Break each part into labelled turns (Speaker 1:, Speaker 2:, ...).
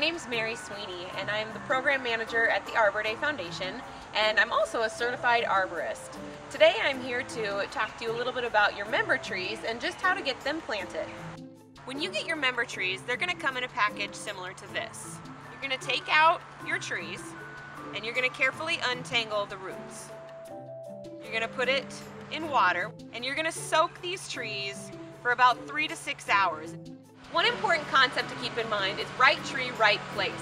Speaker 1: Name is Mary Sweeney and I'm the program manager at the Arbor Day Foundation and I'm also a certified arborist. Today I'm here to talk to you a little bit about your member trees and just how to get them planted. When you get your member trees, they're going to come in a package similar to this. You're going to take out your trees and you're going to carefully untangle the roots. You're going to put it in water and you're going to soak these trees for about three to six hours. One important concept to keep in mind is right tree, right place.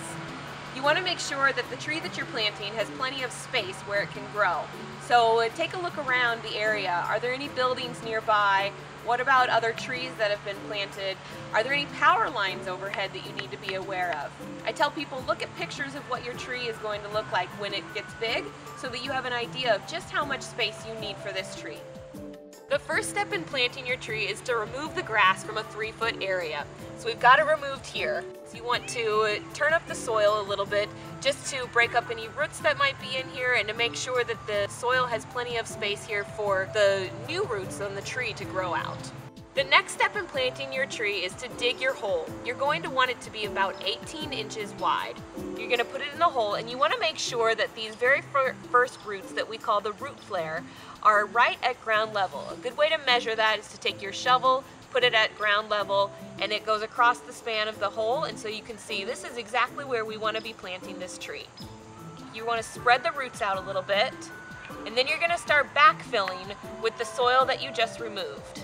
Speaker 1: You want to make sure that the tree that you're planting has plenty of space where it can grow. So uh, take a look around the area. Are there any buildings nearby? What about other trees that have been planted? Are there any power lines overhead that you need to be aware of? I tell people look at pictures of what your tree is going to look like when it gets big so that you have an idea of just how much space you need for this tree. The first step in planting your tree is to remove the grass from a three foot area. So we've got it removed here. So you want to turn up the soil a little bit just to break up any roots that might be in here and to make sure that the soil has plenty of space here for the new roots on the tree to grow out. The next step in planting your tree is to dig your hole. You're going to want it to be about 18 inches wide. You're going to put it in the hole and you want to make sure that these very first roots that we call the root flare are right at ground level. A good way to measure that is to take your shovel, put it at ground level, and it goes across the span of the hole and so you can see this is exactly where we want to be planting this tree. You want to spread the roots out a little bit and then you're going to start backfilling with the soil that you just removed.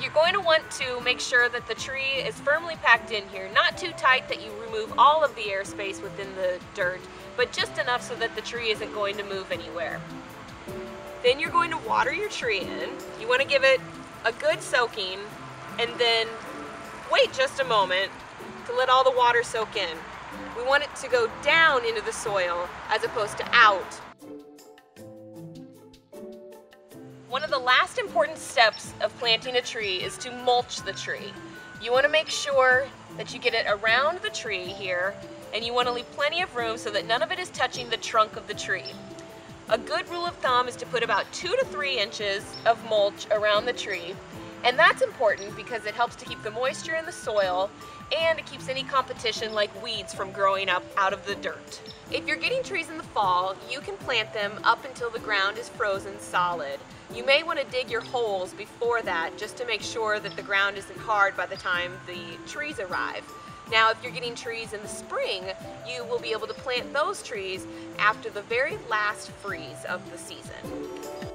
Speaker 1: You're going to want to make sure that the tree is firmly packed in here, not too tight that you remove all of the airspace within the dirt, but just enough so that the tree isn't going to move anywhere. Then you're going to water your tree in. You want to give it a good soaking and then wait just a moment to let all the water soak in. We want it to go down into the soil as opposed to out One of the last important steps of planting a tree is to mulch the tree. You want to make sure that you get it around the tree here and you want to leave plenty of room so that none of it is touching the trunk of the tree. A good rule of thumb is to put about two to three inches of mulch around the tree and that's important because it helps to keep the moisture in the soil and it keeps any competition like weeds from growing up out of the dirt. If you're getting trees in the fall, you can plant them up until the ground is frozen solid. You may want to dig your holes before that just to make sure that the ground isn't hard by the time the trees arrive. Now, if you're getting trees in the spring, you will be able to plant those trees after the very last freeze of the season.